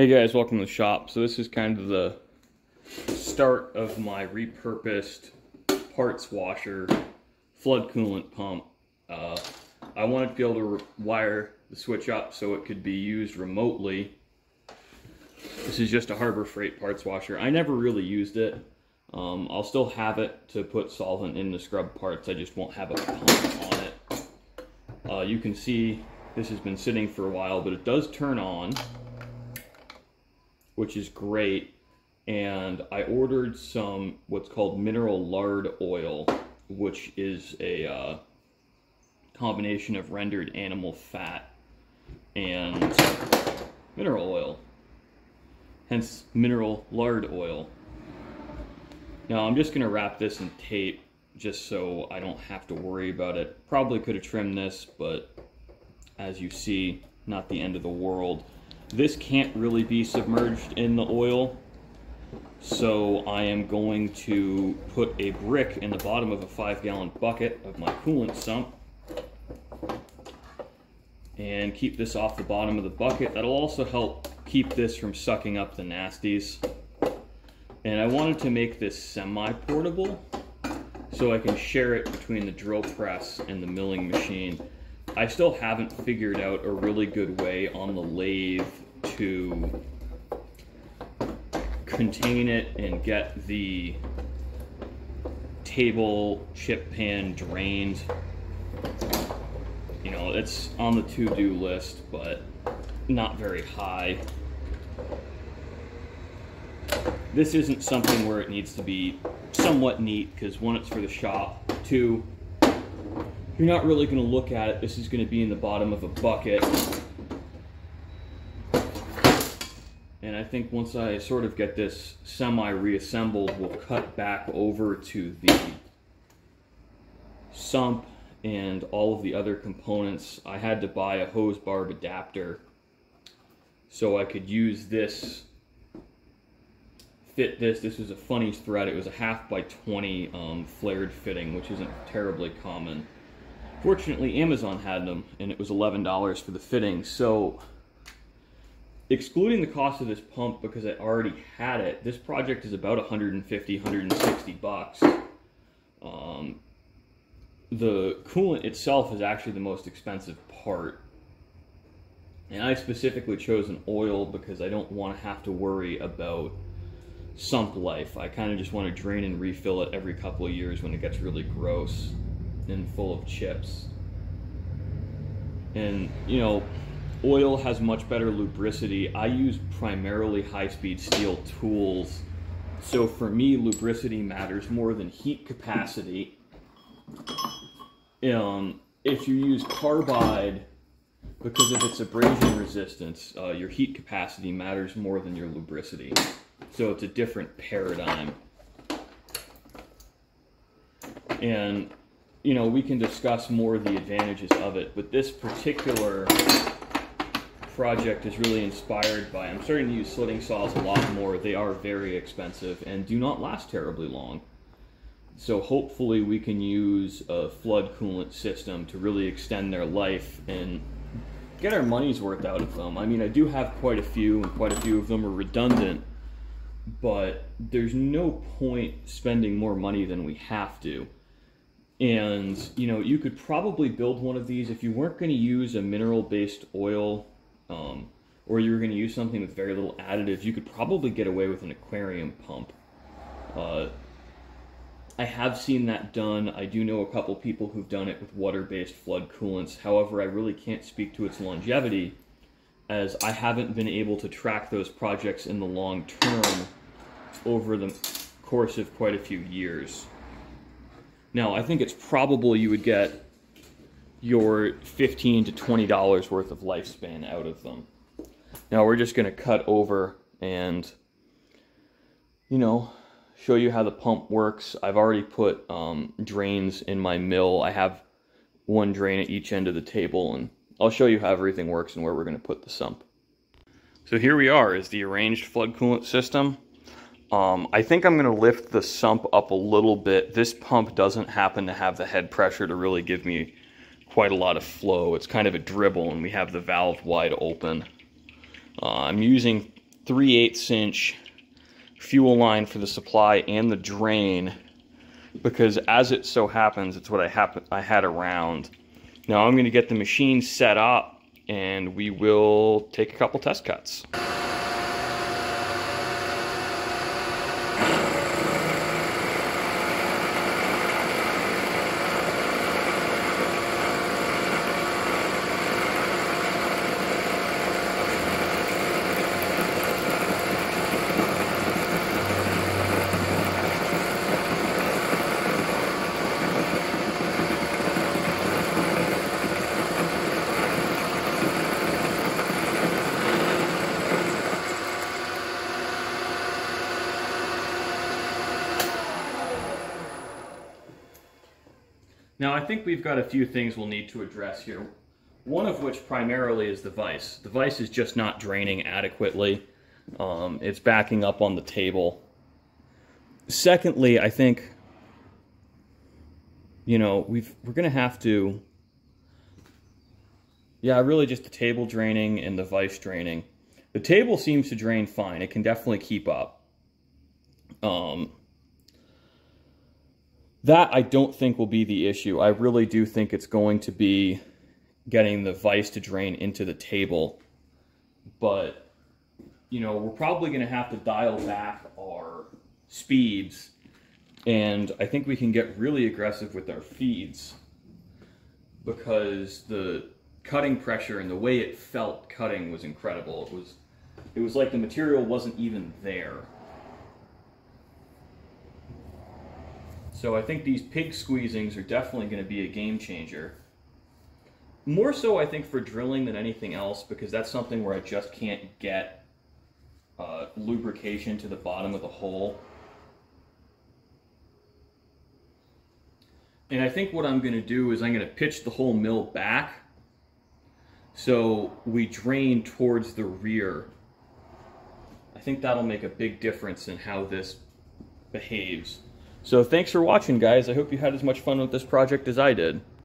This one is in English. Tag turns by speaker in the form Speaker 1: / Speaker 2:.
Speaker 1: Hey guys, welcome to the shop. So this is kind of the start of my repurposed parts washer flood coolant pump. Uh, I wanted to be able to wire the switch up so it could be used remotely. This is just a Harbor Freight parts washer. I never really used it. Um, I'll still have it to put solvent in the scrub parts. I just won't have a pump on it. Uh, you can see this has been sitting for a while, but it does turn on which is great. And I ordered some what's called mineral lard oil, which is a uh, combination of rendered animal fat and mineral oil, hence mineral lard oil. Now I'm just to wrap this in tape just so I don't have to worry about it. Probably could have trimmed this, but as you see, not the end of the world. This can't really be submerged in the oil, so I am going to put a brick in the bottom of a five gallon bucket of my coolant sump and keep this off the bottom of the bucket. That'll also help keep this from sucking up the nasties. And I wanted to make this semi-portable so I can share it between the drill press and the milling machine. I still haven't figured out a really good way on the lathe to contain it and get the table chip pan drained. You know, it's on the to-do list, but not very high. This isn't something where it needs to be somewhat neat, because one, it's for the shop. Two, you're not really going to look at it. This is going to be in the bottom of a bucket. And I think once I sort of get this semi reassembled, we'll cut back over to the sump and all of the other components. I had to buy a hose barb adapter so I could use this, fit this. This was a funny thread. It was a half by 20 um, flared fitting, which isn't terribly common. Fortunately, Amazon had them, and it was $11 for the fitting. So, excluding the cost of this pump because I already had it, this project is about 150, 160 bucks. Um, the coolant itself is actually the most expensive part. And I specifically chose an oil because I don't want to have to worry about sump life. I kind of just want to drain and refill it every couple of years when it gets really gross and full of chips. And, you know, oil has much better lubricity. I use primarily high speed steel tools. So for me, lubricity matters more than heat capacity. Um, if you use carbide, because of its abrasion resistance, uh, your heat capacity matters more than your lubricity. So it's a different paradigm. And you know, we can discuss more the advantages of it, but this particular project is really inspired by, I'm starting to use slitting saws a lot more. They are very expensive and do not last terribly long. So hopefully we can use a flood coolant system to really extend their life and get our money's worth out of them. I mean, I do have quite a few, and quite a few of them are redundant, but there's no point spending more money than we have to. And, you know, you could probably build one of these if you weren't going to use a mineral-based oil um, or you were going to use something with very little additives, you could probably get away with an aquarium pump. Uh, I have seen that done. I do know a couple people who've done it with water-based flood coolants. However, I really can't speak to its longevity as I haven't been able to track those projects in the long term over the course of quite a few years. Now, I think it's probable you would get your 15 to $20 worth of lifespan out of them. Now, we're just going to cut over and, you know, show you how the pump works. I've already put um, drains in my mill. I have one drain at each end of the table, and I'll show you how everything works and where we're going to put the sump. So here we are is the arranged flood coolant system. Um, I think I'm going to lift the sump up a little bit. This pump doesn't happen to have the head pressure to really give me quite a lot of flow. It's kind of a dribble and we have the valve wide open. Uh, I'm using 3 8 inch fuel line for the supply and the drain because as it so happens, it's what I, happen I had around. Now I'm going to get the machine set up and we will take a couple test cuts. Now I think we've got a few things we'll need to address here. One of which primarily is the vise. The vise is just not draining adequately. Um, it's backing up on the table. Secondly, I think, you know, we've, we're going to have to, yeah, really just the table draining and the vise draining. The table seems to drain fine. It can definitely keep up. Um, that I don't think will be the issue. I really do think it's going to be getting the vise to drain into the table. But, you know, we're probably going to have to dial back our speeds. And I think we can get really aggressive with our feeds because the cutting pressure and the way it felt cutting was incredible. It was it was like the material wasn't even there. So I think these pig squeezings are definitely going to be a game changer. More so, I think, for drilling than anything else, because that's something where I just can't get uh, lubrication to the bottom of the hole. And I think what I'm going to do is I'm going to pitch the whole mill back so we drain towards the rear. I think that'll make a big difference in how this behaves. So thanks for watching, guys. I hope you had as much fun with this project as I did.